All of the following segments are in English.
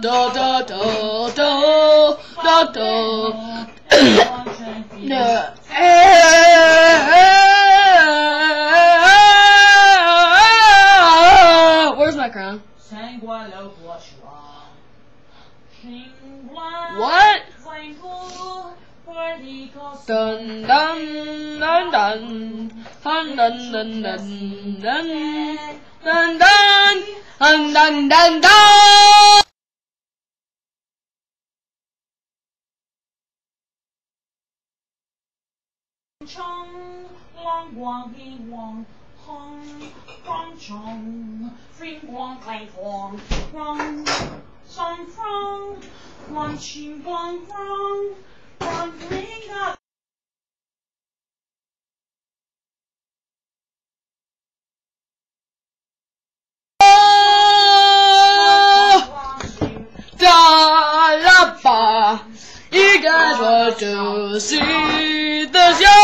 da da da da da da. No. Where's my crown? What? Dun dun dun dun dun dun dun dun dun dun dun dun dun dun dun. Chong, Long Wong, He Wong, Hong, Prong Chong, Free Wong, Clay Wong, Wong, Song Frong, Wong Ching Wong Frong, Frong Ring Up. to see the show?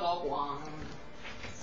老虎啊